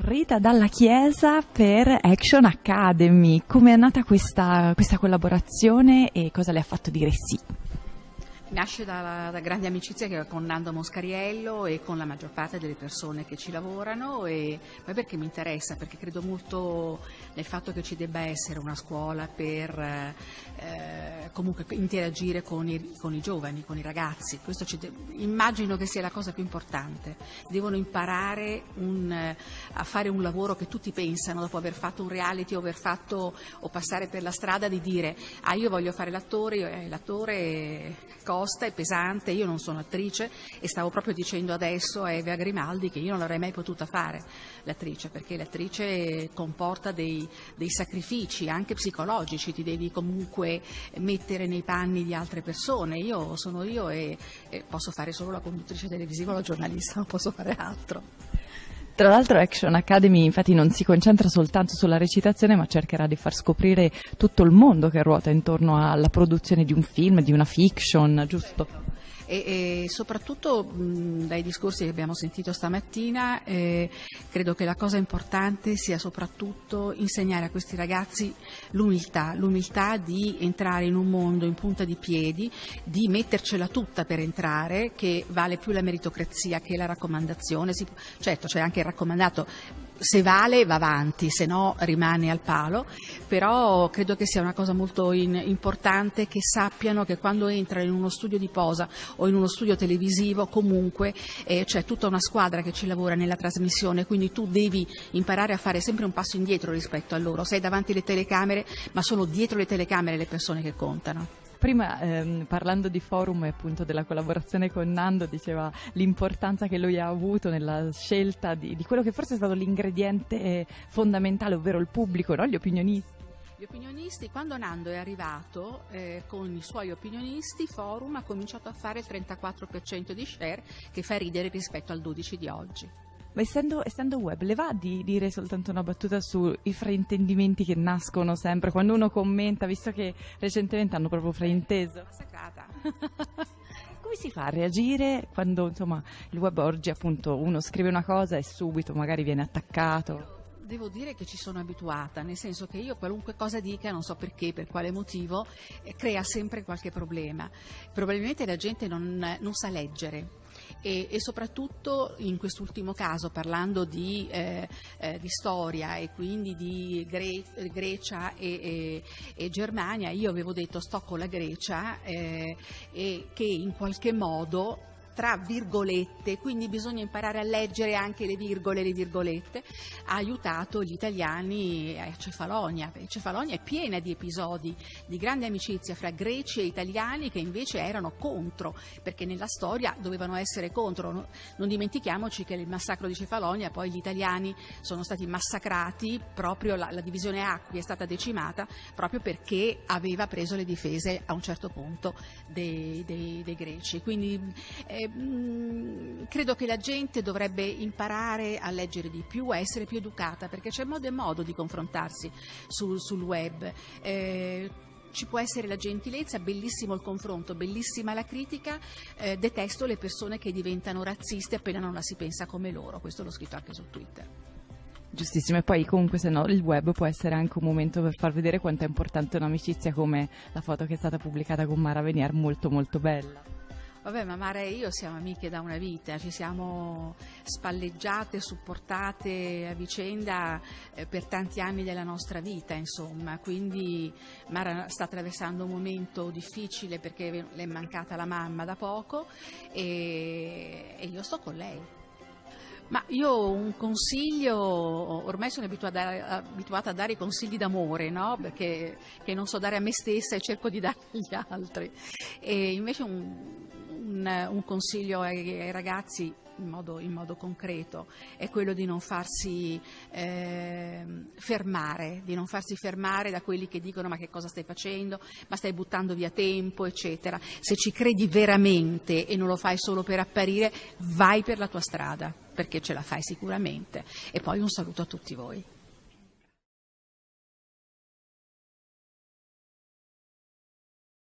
Rita dalla Chiesa per Action Academy. Come è nata questa, questa collaborazione e cosa le ha fatto dire sì? Nasce da, da, grande amicizia con Nando Moscariello e con la maggior parte delle persone che ci lavorano e poi perché mi interessa, perché credo molto nel fatto che ci debba essere una scuola per eh, comunque interagire con i, con i, giovani, con i ragazzi. De- immagino che sia la cosa più importante. Devono imparare un, a fare un lavoro che tutti pensano dopo aver fatto un reality o aver fatto o passare per la strada di dire ah io voglio fare l'attore, io, eh, l'attore costa, è pesante, io non sono attrice e stavo proprio dicendo adesso a Eva Grimaldi che io non l'avrei mai potuta fare l'attrice, perché l'attrice comporta dei, dei sacrifici anche psicologici, ti devi comunque mettere nei panni di altre persone. Io sono io e, e posso fare solo la conduttrice televisiva o la giornalista, non posso fare altro. Tra l'altro Action Academy infatti non si concentra soltanto sulla recitazione ma cercherà di far scoprire tutto il mondo che ruota intorno alla produzione di un film, di una fiction, giusto? E, e soprattutto mh, dai discorsi che abbiamo sentito stamattina eh, credo che la cosa importante sia soprattutto insegnare a questi ragazzi l'umiltà, l'umiltà di entrare in un mondo in punta di piedi, di mettercela tutta per entrare, che vale più la meritocrazia che la raccomandazione. Si, certo c'è anche il raccomandato se vale va avanti, se no rimane al palo, però credo che sia una cosa molto in, importante che sappiano che quando entrano in uno studio di posa o in uno studio televisivo comunque eh, c'è tutta una squadra che ci lavora nella trasmissione, quindi tu devi imparare a fare sempre un passo indietro rispetto a loro, sei davanti alle telecamere ma sono dietro le telecamere le persone che contano. Prima ehm, parlando di forum e appunto della collaborazione con Nando diceva l'importanza che lui ha avuto nella scelta di, di quello che forse è stato l'ingrediente fondamentale, ovvero il pubblico, no? gli opinionisti. Gli opinionisti, quando Nando è arrivato eh, con i suoi opinionisti, Forum ha cominciato a fare il 34% di share che fa ridere rispetto al 12% di oggi. Ma essendo, essendo, web, le va di dire soltanto una battuta sui fraintendimenti che nascono sempre quando uno commenta, visto che recentemente hanno proprio frainteso? Come si fa a reagire quando insomma, il web oggi appunto uno scrive una cosa e subito magari viene attaccato? Devo dire che ci sono abituata, nel senso che io qualunque cosa dica, non so perché, per quale motivo, eh, crea sempre qualche problema. Probabilmente la gente non, non sa leggere e, e soprattutto in quest'ultimo caso parlando di, eh, eh, di storia e quindi di Gre- Grecia e, e, Germania, io avevo detto sto con la Grecia eh, e che in qualche modo tra virgolette, quindi bisogna imparare a leggere anche le virgole le virgolette, ha aiutato gli italiani a Cefalonia. Cefalonia è piena di episodi di grande amicizia fra greci e italiani che invece erano contro, perché nella storia dovevano essere contro. Non dimentichiamoci che nel massacro di Cefalonia poi gli italiani sono stati massacrati, proprio la, la divisione Acqui è stata decimata proprio perché aveva preso le difese a un certo punto dei, dei, dei greci. Quindi eh, Mm, credo che la gente dovrebbe imparare a leggere di più, a essere più educata, perché c'è modo e modo di confrontarsi sul, sul web. Eh, ci può essere la gentilezza, bellissimo il confronto, bellissima la critica, eh, detesto le persone che diventano razziste appena non la si pensa come loro, questo l'ho scritto anche su Twitter. Giustissimo, e poi comunque se no il web può essere anche un momento per far vedere quanto è importante un'amicizia come la foto che è stata pubblicata con Mara Venier, molto molto bella. Vabbè, ma Mara e io siamo amiche da una vita, ci siamo spalleggiate, supportate a vicenda eh, per tanti anni della nostra vita, insomma. Quindi Mara sta attraversando un momento difficile perché le è mancata la mamma da poco e, e io sto con lei. Ma io un consiglio, ormai sono abituata abituata a dare i consigli d'amore, no? Perché non so dare a me stessa e cerco di dare agli altri. E invece un, un consiglio ai, ai ragazzi in modo, in modo, concreto è quello di non farsi eh, fermare, di non farsi fermare da quelli che dicono ma che cosa stai facendo, ma stai buttando via tempo, eccetera. Se ci credi veramente e non lo fai solo per apparire, vai per la tua strada, perché ce la fai sicuramente. E poi un saluto a tutti voi.